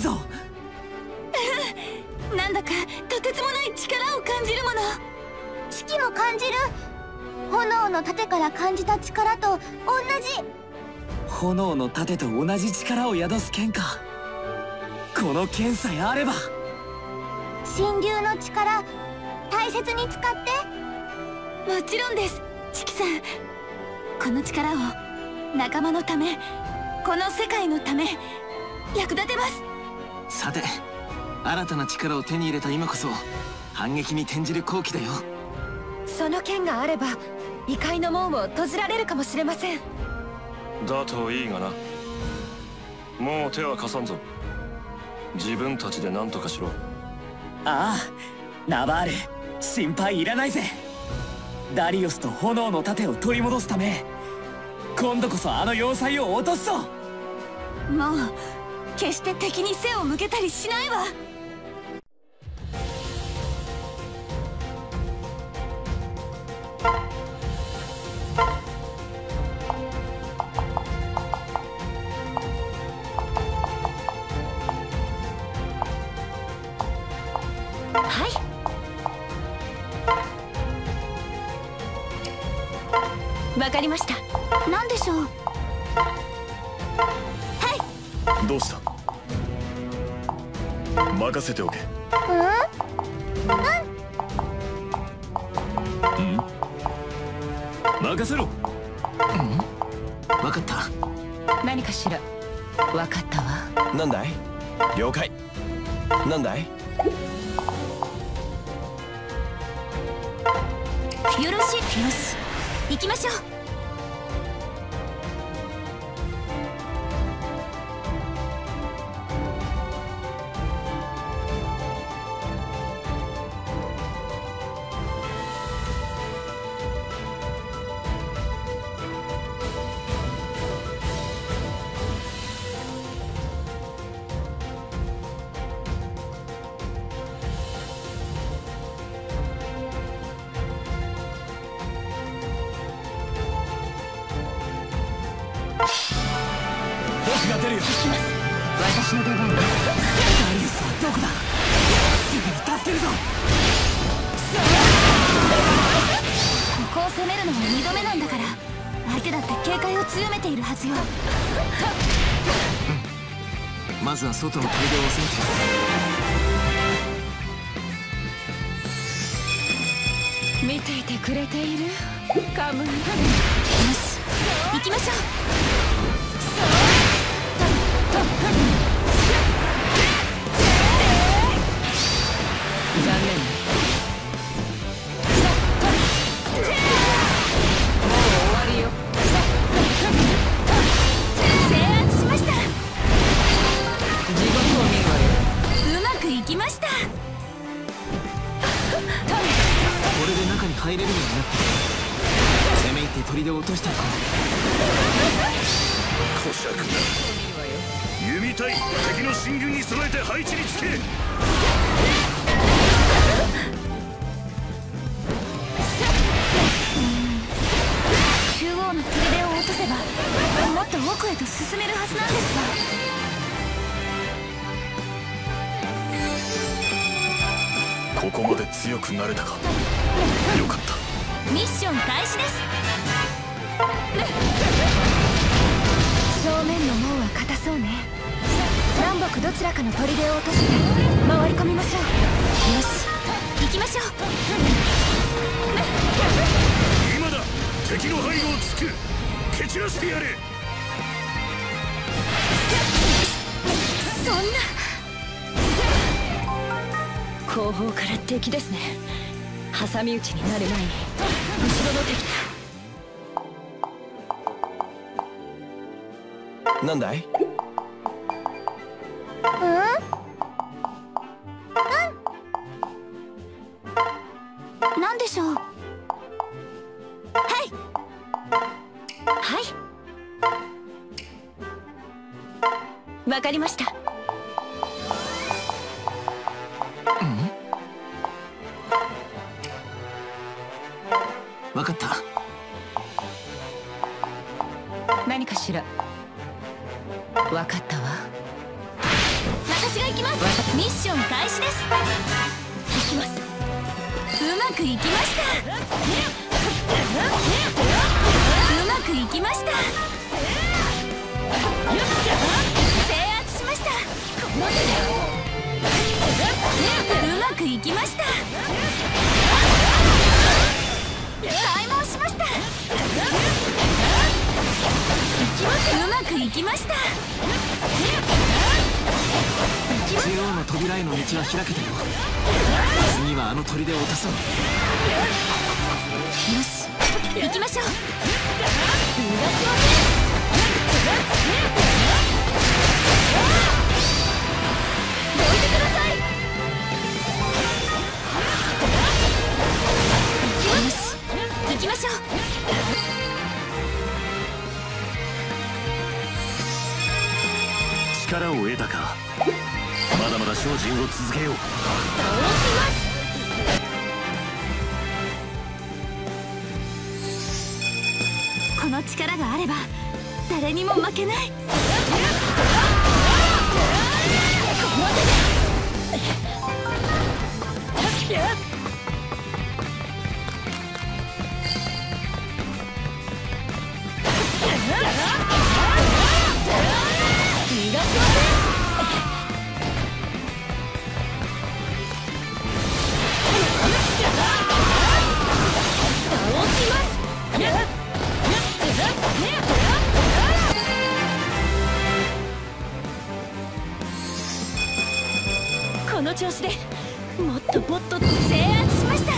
いぞ。なんだかとてつもない力を感じるもの。四季も感じる。炎の盾から感じた力と同じ。炎の盾と同じ力を宿す剣か。この剣さえあれば。神竜の力大切に使って。もちろんですチキさん。この力を仲間のためこの世界のため役立てますさて新たな力を手に入れた今こそ反撃に転じる好機だよ。その剣があれば異界の門を閉じられるかもしれません。だといいがな。もう手は貸さんぞ。自分たちで何とかしろ。ああナバール心配いらないぜ。ダリオスと炎の盾を取り戻すため今度こそあの要塞を落とすぞ。もう決して敵に背を向けたりしないわ。分かったわ。なんだい？了解。なんだい？よろしい。よし行きましょう見ていてくれている。カムイ。よし。行きましょう。ション開始です。正面の門は硬そうね。南北どちらかの砦を落として回り込みましょう。よし行きましょう。今だ。敵の背後を突く。蹴散らしてやれ。そんな。後方から敵ですね。挟み撃ちになる前になんだい？分かったわ。私が行きます。ミッション開始です。行きます。うまくいきました。うまくいきました。制圧しました。うまくいきました。うまくいきました。中央の扉への道は開けたよ。次はあの砦を落とそう。よし行きましょう。どいてください。よし行きましょう力を得たか。まだまだ精進を続けよう。この力があれば誰にも負けない。逃 の調子でもっともっと制圧しました。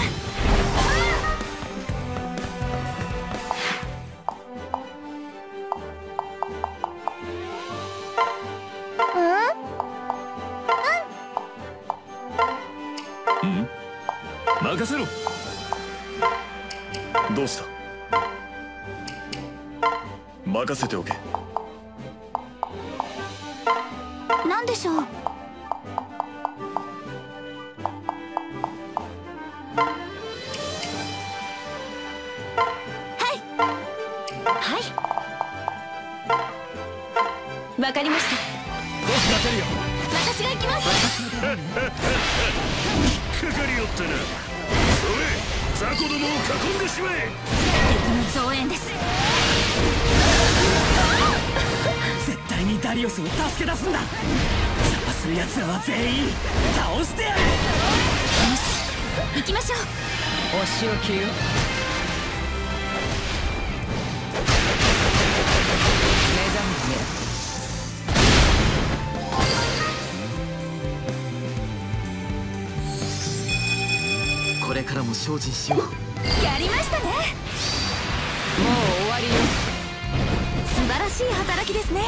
任せろ。どうした？任せておけ。何でしょう？わかりました。私が行きます。かかりよってなそれ雑魚どもを囲んでしまえ。敵の増援です。絶対にダリオスを助け出すんだ。邪魔する奴らは全員倒してやる。行きましょう。お仕置きよからも精進しよう。やりましたね。もう終わりよ。素晴らしい働きですね。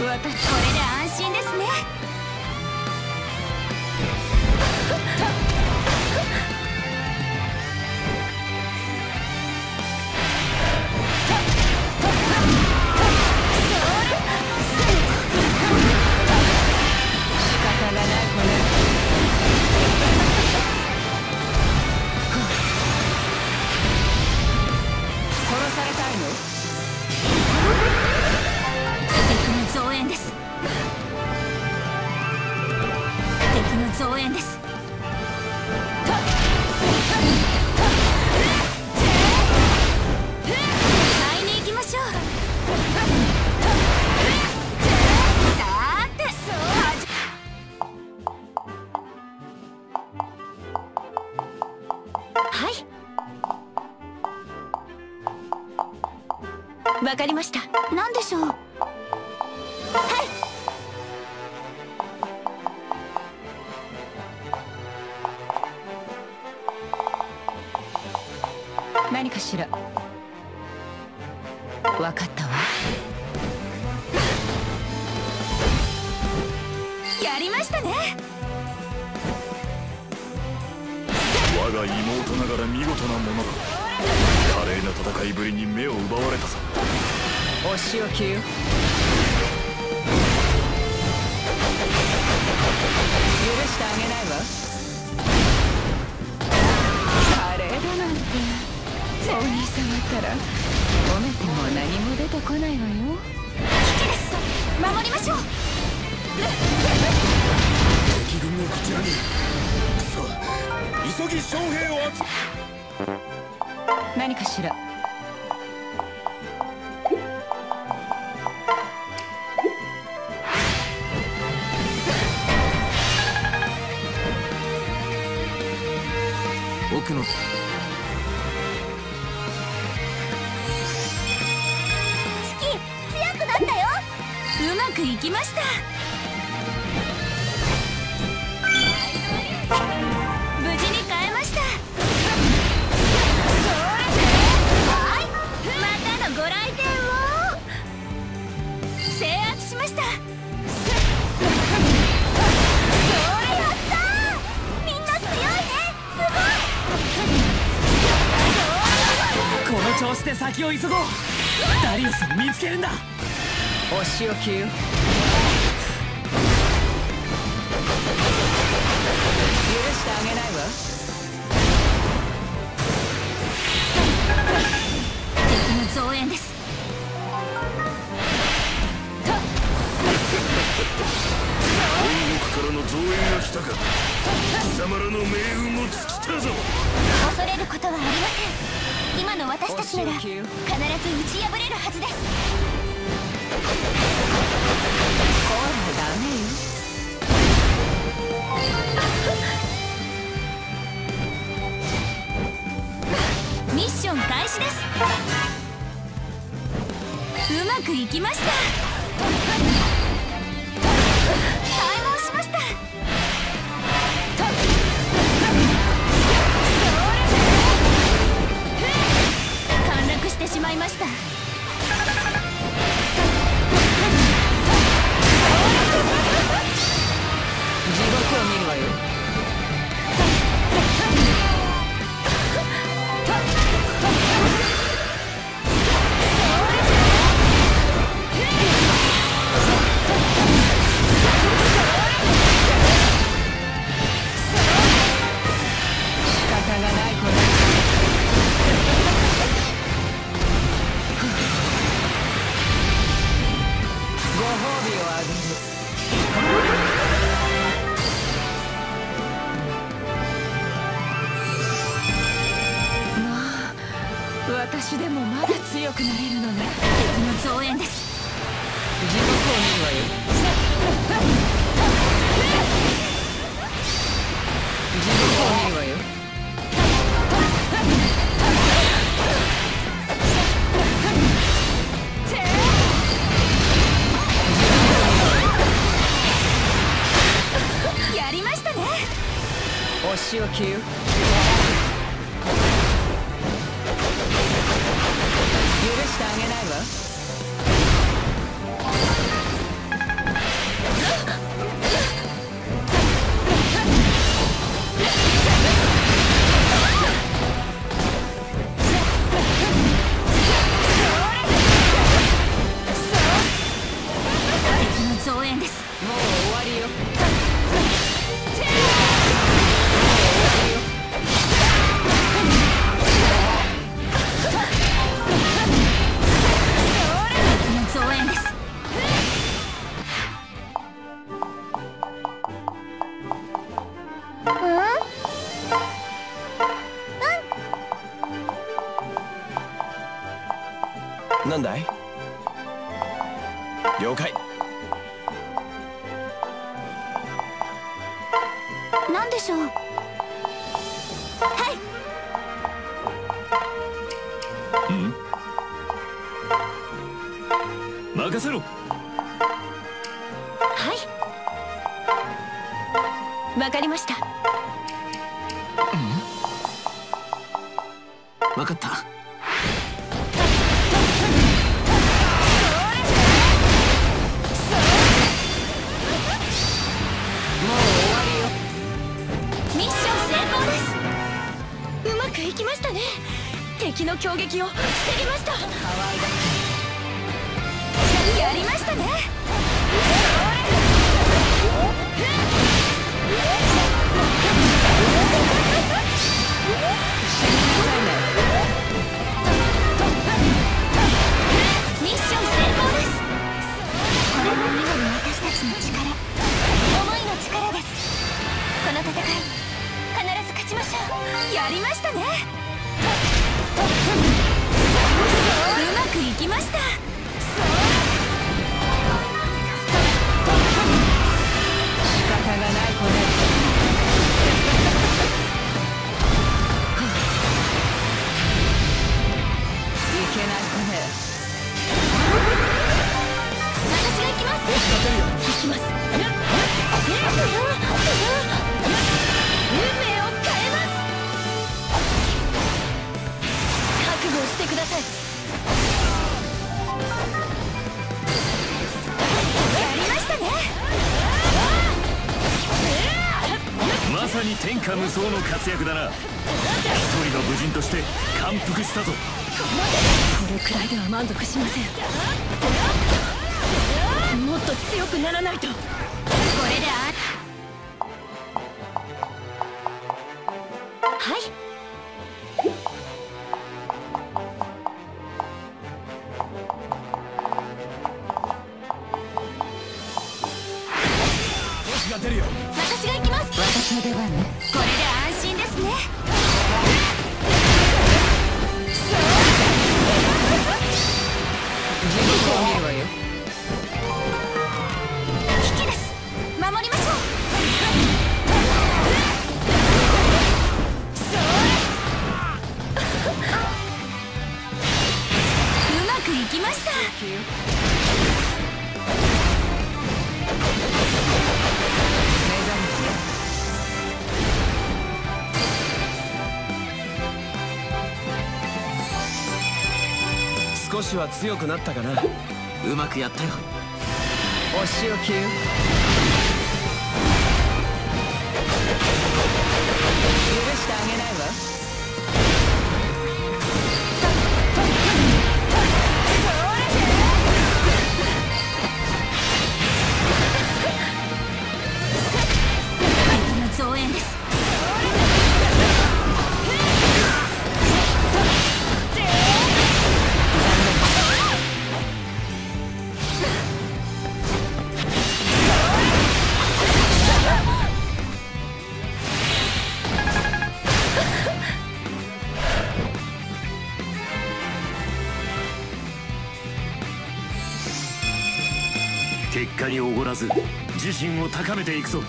私これで安心ですね。増援です。何かしら。わかったわ。やりましたね。我が妹ながら見事なものだ。華麗な戦いぶりに目を奪われたさ。お仕置きよ許してあげないわったら褒めても何も出てこないわよ。危機です。守りましょう。敵軍をこちらに急ぎ将兵を集何かしらくいきました。無事に変えました。はい。またのご来店を。制圧しました。やった。ーみんな強いね。この調子で先を急ごう。ダリウスを見つけるんだ。お仕置きよきました。くなれるのね敵の増援です。地獄を見るわよさに天下無双の活躍だな。一人の武人として感服したぞ。これくらいでは満足しません。もっと強くならないと。これであはい。ではね少しは強くなったかな。うまくやったよ。お仕置きよ。許してあげないわ。ず自身を高めていくぞ。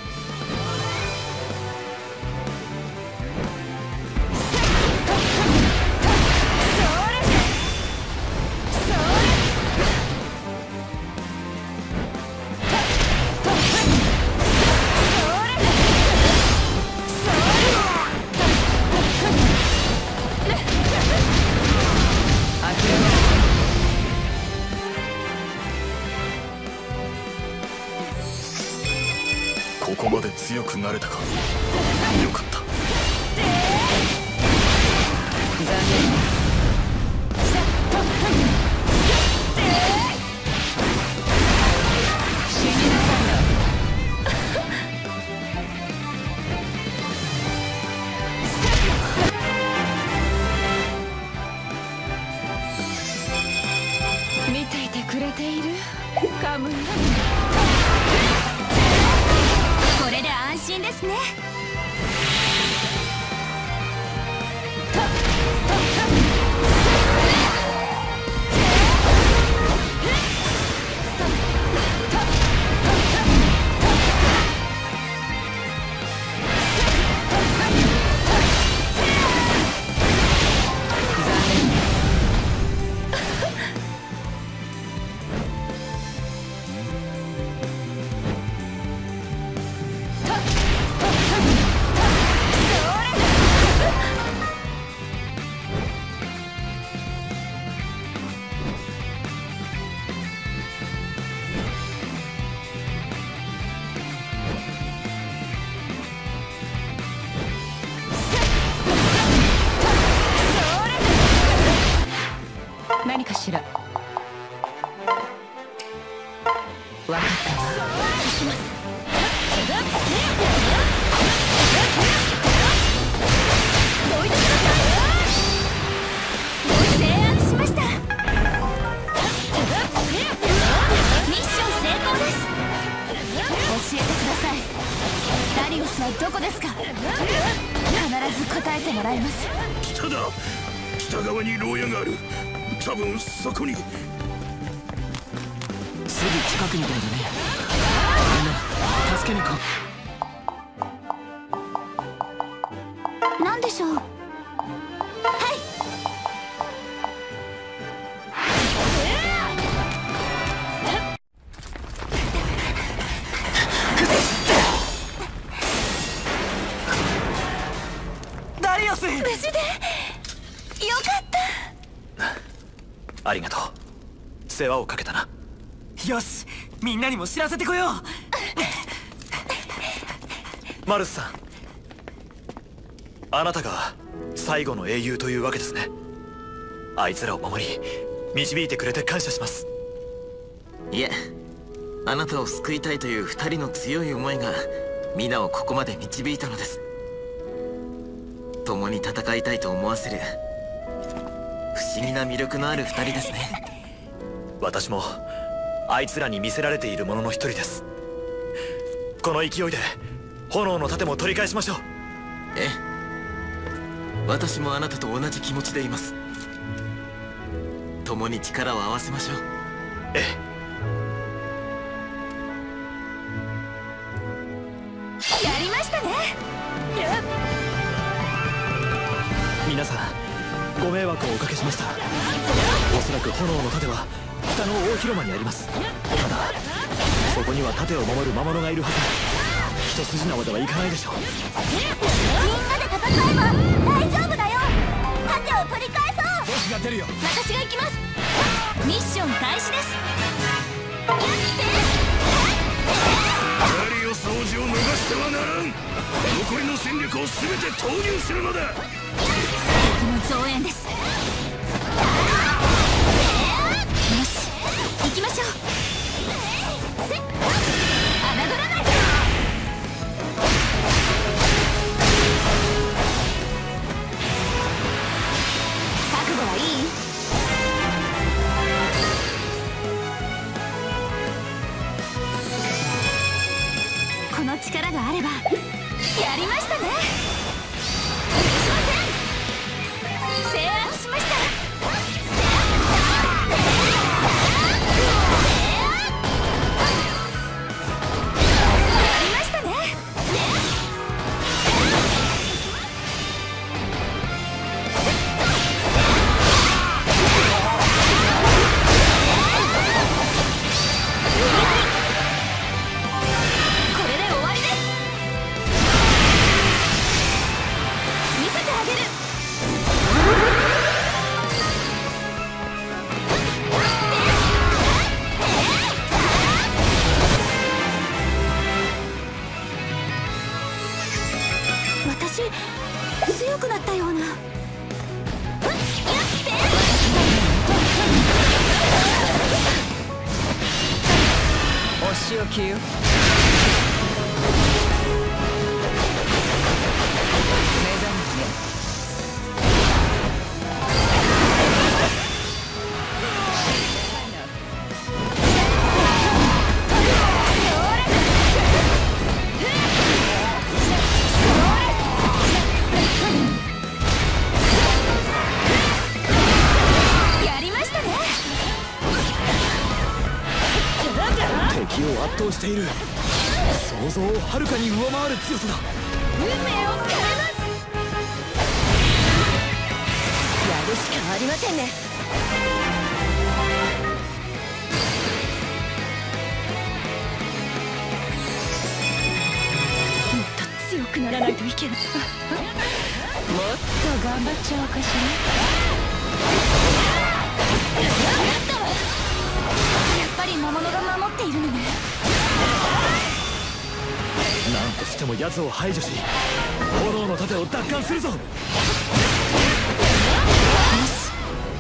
らいます。北だ。北側に牢屋がある。多分そこに。すぐ近くみたいだね。みんな助けにか何でしょう？世話をかけたな。よしみんなにも知らせてこよう。マルスさんあなたが最後の英雄というわけですね。あいつらを守り導いてくれて感謝します。いえあなたを救いたいという二人の強い思いが皆をここまで導いたのです。共に戦いたいと思わせる不思議な魅力のある二人ですね私もあいつらに見せられているものの一人です。この勢いで炎の盾も取り返しましょう。ええ。私もあなたと同じ気持ちでいます。共に力を合わせましょう。えやりましたね。え皆さんご迷惑をおかけしました。おそらく炎の盾は北の大広間にあります。ただそこには盾を守る魔物がいるはず一筋縄ではいかないでしょう。みんなで戦えば大丈夫だよ。盾を取り返そう。僕が出るよ。私が行きます。ミッション開始です。ダリオ掃除を逃してはならん。残りの戦力を全て投入するのだ。敵の増援です強くなったような。お仕置きよ。も奴を排除し炎の盾を奪還するぞ。よし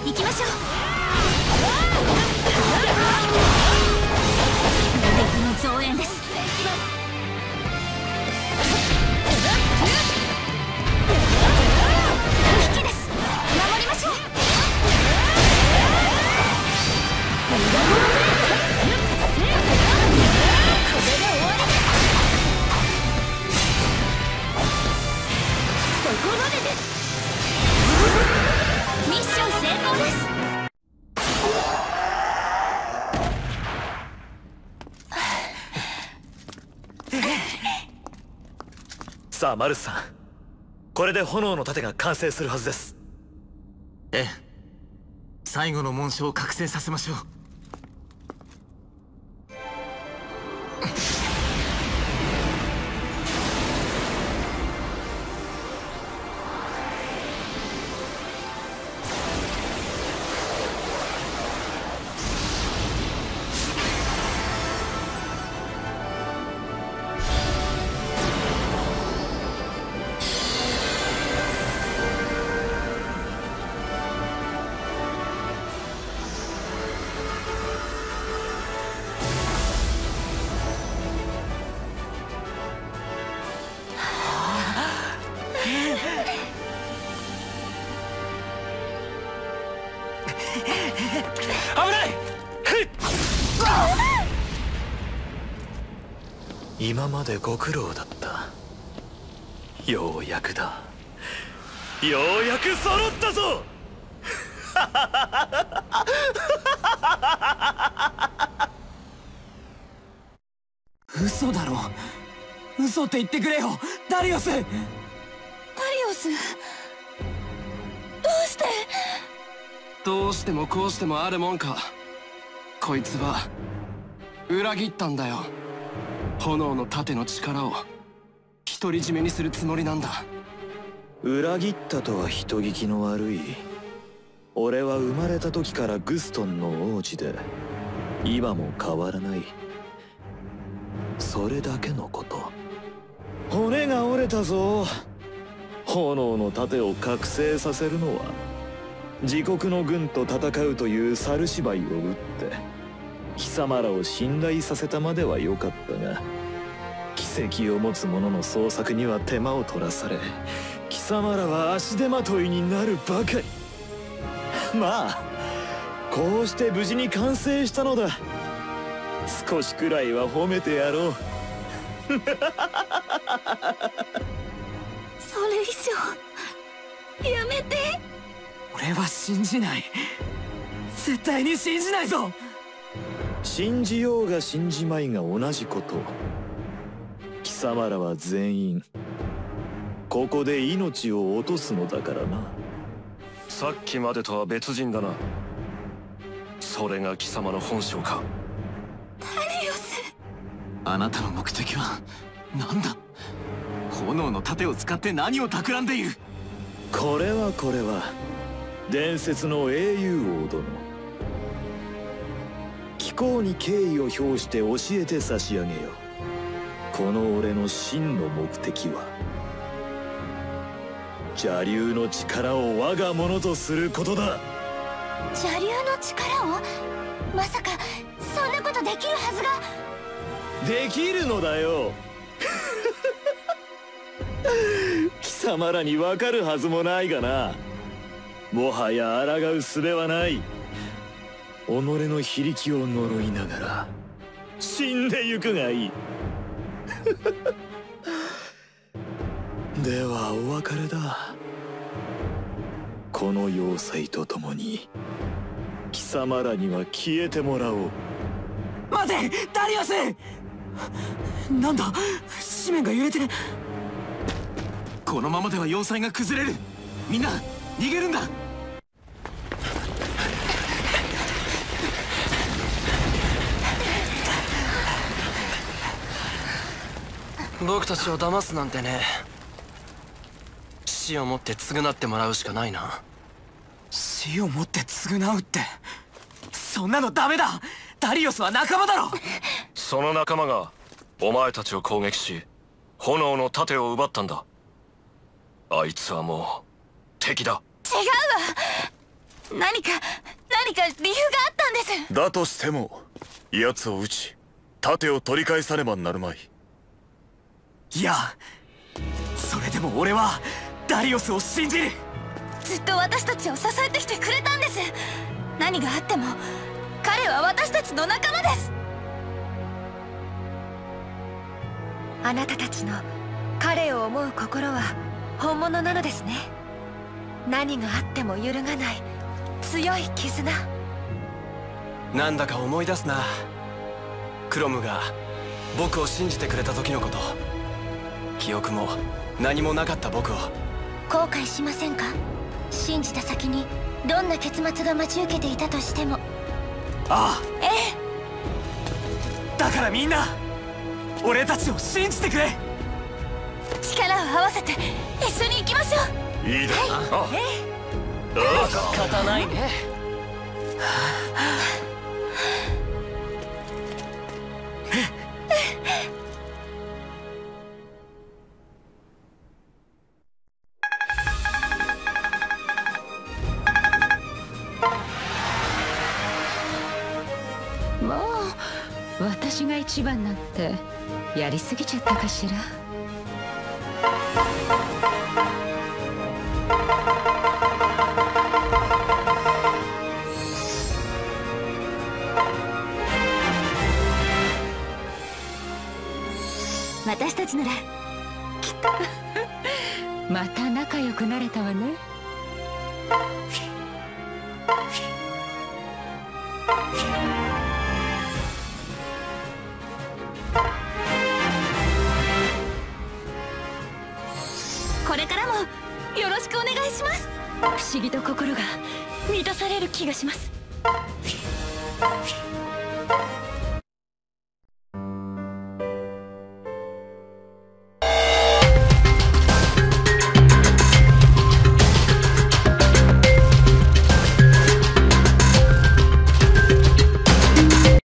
行きましょう。敵の増援です。ション成功です。さあマルスさん。これで炎の盾が完成するはずです。ええ。最後の紋章を覚醒させましょう。今までご苦労だった。ようやくだ。ようやく揃ったぞ。嘘だろ。嘘って言ってくれよ。ダリオス。ダリオス。どうして？どうしてもこうしてもあるもんか。こいつは。裏切ったんだよ炎の盾の力を独り占めにするつもりなんだ。裏切ったとは人聞きの悪い。俺は生まれた時からグストンの王子で今も変わらない。それだけのこと。骨が折れたぞ。炎の盾を覚醒させるのは自国の軍と戦うという猿芝居を打って貴様らを信頼させたまでは良かったが奇跡を持つ者の捜索には手間を取らされ貴様らは足手まといになるばかり。まあこうして無事に完成したのだ。少しくらいは褒めてやろう。それ以上やめて。俺は信じない。絶対に信じないぞ信じようが信じまいが同じこと。貴様らは全員ここで命を落とすのだからな。さっきまでとは別人だな。それが貴様の本性か。ダリオス。あなたの目的は何だ？炎の盾を使って何を企んでいる？これはこれは伝説の英雄王殿。貴公に敬意を表して教えて差し上げよう。この俺の真の目的は邪竜の力を我が物とすることだ。邪竜の力を？まさかそんなことできるはずが。できるのだよ。貴様らに分かるはずもないがな。もはや抗う術はない己の非力を呪いながら死んでゆくがいい。ではお別れだ。この要塞と共に貴様らには消えてもらおう。待てダリオス！なんだ？紙面が揺れてこのままでは要塞が崩れる。みんな逃げるんだ僕たちを騙すなんてね。死をもって償ってもらうしかないな。死をもって償うって。そんなのダメだ。ダリオスは仲間だろ。その仲間がお前たちを攻撃し炎の盾を奪ったんだ。あいつはもう敵だ。違うわ。何か何か理由があったんです。だとしても奴を撃ち盾を取り返さねばなるまいいやそれでも俺はダリオスを信じる。ずっと私たちを支えてきてくれたんです。何があっても彼は私たちの仲間です。あなたたちの彼を思う心は本物なのですね。何があっても揺るがない強い絆。なんだか思い出すなクロムが僕を信じてくれた時のこと記憶も何もなかった僕を。後悔しませんか？信じた先にどんな結末が待ち受けていたとしても。ああ。ええ。だからみんな俺たちを信じてくれ。力を合わせて一緒に行きましょう。いいだはい、ええ。仕方ないねもう私が一番なんてやりすぎちゃったかしら。私たちならきっと。また仲良くなれたわね気がします。